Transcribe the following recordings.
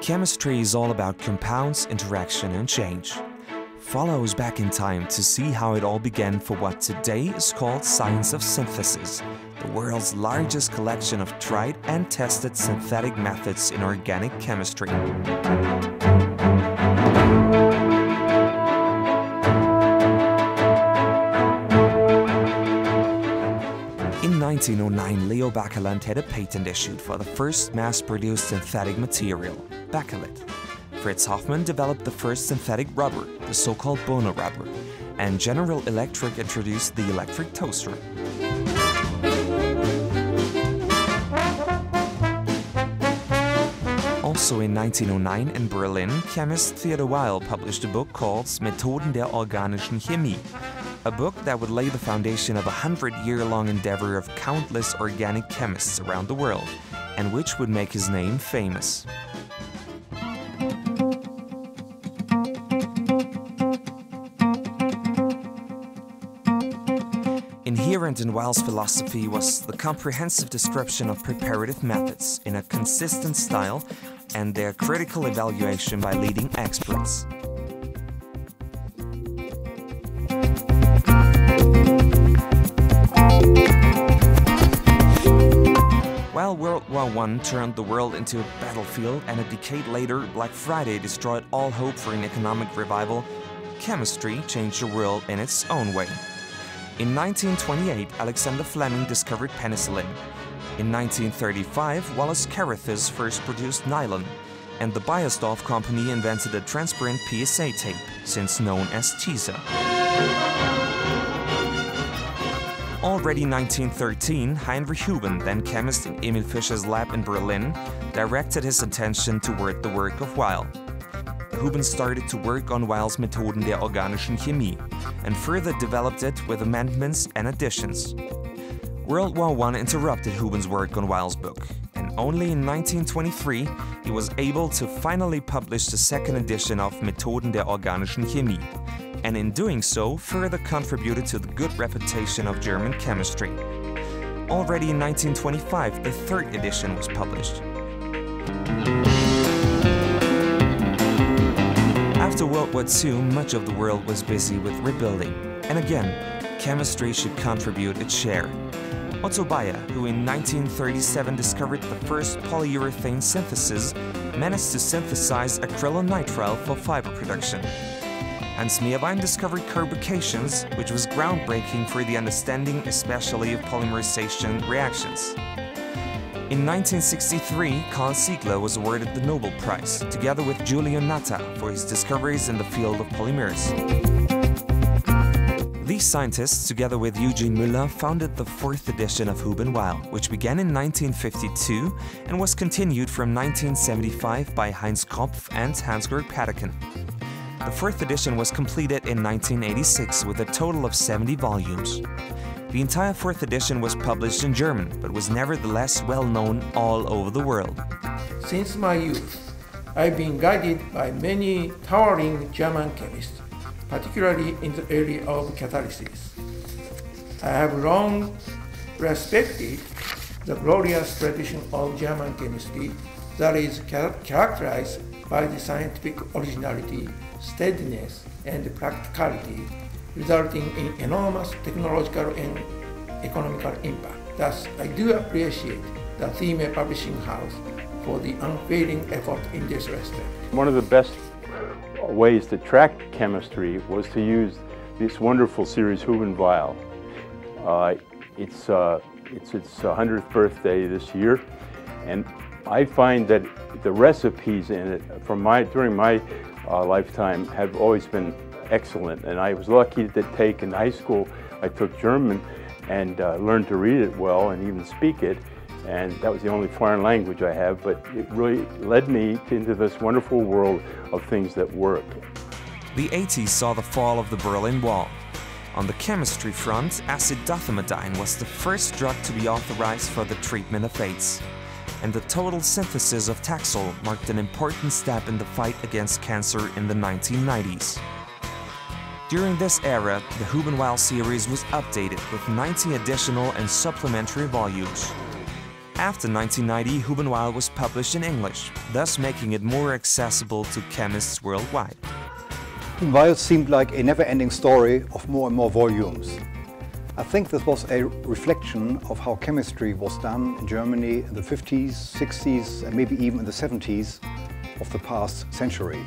Chemistry is all about compounds, interaction and change. Follow us back in time to see how it all began for what today is called science of synthesis, the world's largest collection of tried and tested synthetic methods in organic chemistry. In 1909, Leo Baekeland had a patent issued for the first mass-produced synthetic material, Bakelite. Fritz Hofmann developed the first synthetic rubber, the so-called Buna rubber, and General Electric introduced the electric toaster. Also in 1909 in Berlin, chemist Theodor Weyl published a book called Methoden der organischen Chemie, a book that would lay the foundation of a hundred-year-long endeavor of countless organic chemists around the world, and which would make his name famous. In Weyl's philosophy was the comprehensive description of preparative methods in a consistent style and their critical evaluation by leading experts. While World War I turned the world into a battlefield and a decade later Black Friday destroyed all hope for an economic revival, chemistry changed the world in its own way. In 1928, Alexander Fleming discovered penicillin. In 1935, Wallace Carothers first produced nylon, and the Beiersdorf company invented a transparent PSA tape, since known as Tesa. Already 1913, Heinrich Houben, then chemist in Emil Fischer's lab in Berlin, directed his attention toward the work of Weyl. Houben started to work on Weyl's Methoden der organischen Chemie and further developed it with amendments and additions. World War I interrupted Houben's work on Weil's book, and only in 1923 he was able to finally publish the second edition of Methoden der organischen Chemie, and in doing so further contributed to the good reputation of German chemistry. Already in 1925, the third edition was published. War II, much of the world was busy with rebuilding. And again, chemistry should contribute its share. Otto Bayer, who in 1937 discovered the first polyurethane synthesis, managed to synthesize acrylonitrile for fiber production. Hans Meerwein discovered carbocations, which was groundbreaking for the understanding especially of polymerization reactions. In 1963, Karl Ziegler was awarded the Nobel Prize, together with Giulio Natta, for his discoveries in the field of polymers. These scientists, together with Eugen Müller, founded the fourth edition of Houben-Weyl, which began in 1952 and was continued from 1975 by Heinz Kropf and Hans-Georg. The fourth edition was completed in 1986 with a total of 70 volumes. The entire fourth edition was published in German, but was nevertheless well known all over the world. Since my youth, I've been guided by many towering German chemists, particularly in the area of catalysis. I have long respected the glorious tradition of German chemistry that is characterized by the scientific originality, steadiness, and practicality resulting in enormous technological and economical impact. Thus, I do appreciate the Thieme Publishing House for the unfailing effort in this respect. One of the best ways to track chemistry was to use this wonderful series Houben-Weyl. Uh, it's, uh, it's its 100th birthday this year, and I find that the recipes in it from my, during my uh, lifetime have always been excellent. And I was lucky to take in high school, I took German and uh, learned to read it well and even speak it. And that was the only foreign language I have, but it really led me into this wonderful world of things that work. The 80s saw the fall of the Berlin Wall. On the chemistry front, azidothymidine was the first drug to be authorized for the treatment of AIDS. And the total synthesis of Taxol marked an important step in the fight against cancer in the 1990s. During this era, the Houben-Weyl series was updated with 90 additional and supplementary volumes. After 1990, Houben-Weyl was published in English, thus making it more accessible to chemists worldwide. Houben-Weyl seemed like a never-ending story of more and more volumes. I think this was a reflection of how chemistry was done in Germany in the 50s, 60s and maybe even in the 70s of the past century.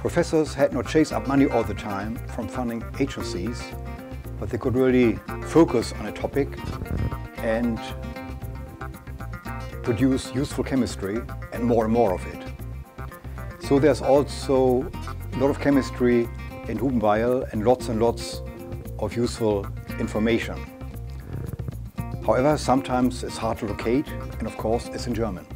Professors had not chased up money all the time from funding agencies, but they could really focus on a topic and produce useful chemistry and more and more of it. So there's also a lot of chemistry in Houben-Weyl and lots and lots of useful information. However, sometimes it's hard to locate and of course it's in German.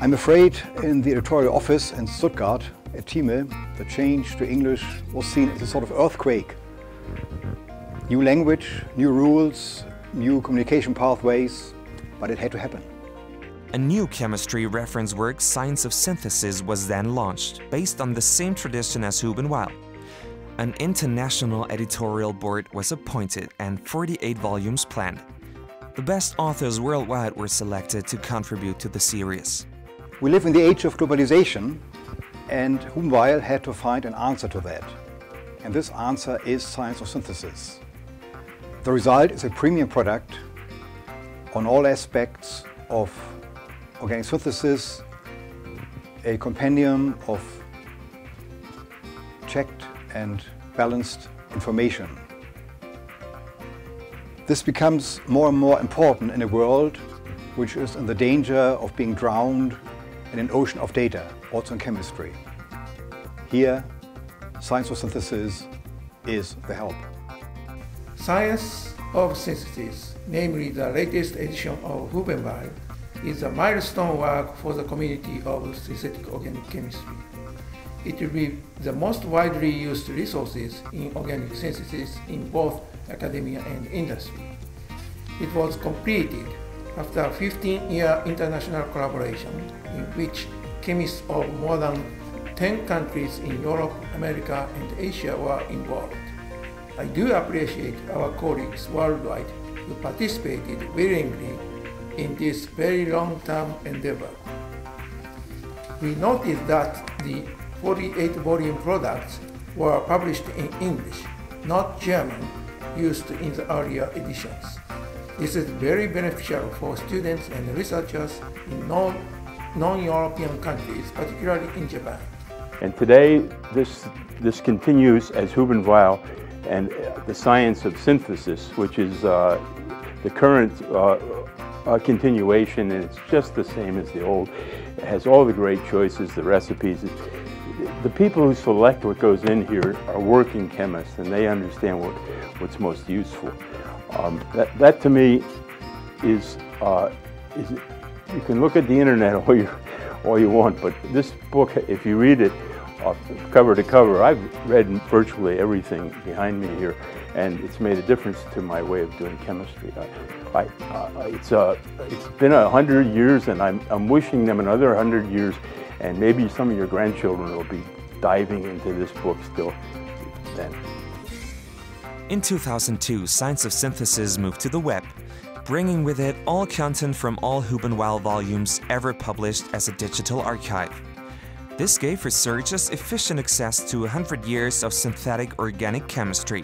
I'm afraid in the editorial office in Stuttgart at Thieme, the change to English was seen as a sort of earthquake. New language, new rules, new communication pathways, but it had to happen. A new chemistry reference work, Science of Synthesis, was then launched, based on the same tradition as Houben-Weyl. An international editorial board was appointed and 48 volumes planned. The best authors worldwide were selected to contribute to the series. We live in the age of globalization and Houben-Weyl had to find an answer to that. And this answer is science of synthesis. The result is a premium product on all aspects of organic synthesis, a compendium of checked and balanced information. This becomes more and more important in a world which is in the danger of being drowned in an ocean of data, also in chemistry. Here, science of synthesis is the help. Science of Synthesis, namely the latest edition of Houben-Weyl, is a milestone work for the community of synthetic organic chemistry. It will be the most widely used resources in organic synthesis in both academia and industry. It was completed after 15-year international collaboration in which chemists of more than 10 countries in Europe, America, and Asia were involved. I do appreciate our colleagues worldwide who participated willingly in this very long-term endeavor. We noticed that the 48 volume products were published in English, not German, used in the earlier editions. This is very beneficial for students and researchers in non-European countries, particularly in Japan. And today, this, this continues as Houben-Weyl and the science of synthesis, which is uh, the current uh, uh, continuation, and it's just the same as the old. It has all the great choices, the recipes. The people who select what goes in here are working chemists, and they understand what, what's most useful. Um, that, that to me is, uh, is, you can look at the internet all you, all you want, but this book, if you read it, cover to cover. I've read virtually everything behind me here, and it's made a difference to my way of doing chemistry. I, I, uh, it's, uh, it's been a hundred years, and I'm, I'm wishing them another hundred years, and maybe some of your grandchildren will be diving into this book still then. In 2002, Science of Synthesis moved to the web, bringing with it all content from all Houben-Weyl volumes ever published as a digital archive. This gave researchers efficient access to 100 years of synthetic organic chemistry,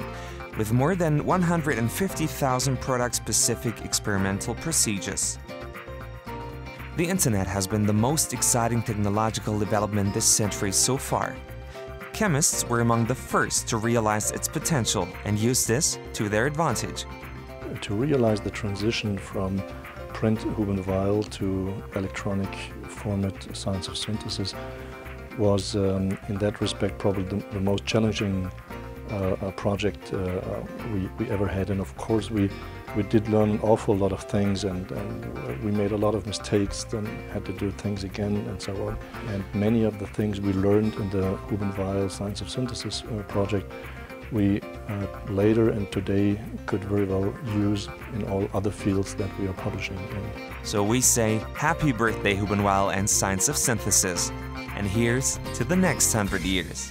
with more than 150,000 product-specific experimental procedures. The internet has been the most exciting technological development this century so far. Chemists were among the first to realize its potential and use this to their advantage. To realize the transition from print Houben-Weyl to electronic format science of synthesis was um, in that respect probably the, the most challenging uh, uh project uh, we, we ever had and of course we we did learn an awful lot of things and, and, we made a lot of mistakes and had to do things again and so on. And many of the things we learned in the Houben-Weyl Science of Synthesis uh, project we uh, later and today could very well use in all other fields that we are publishing in. So we say happy birthday Houben-Weyl and Science of Synthesis and here's to the next hundred years.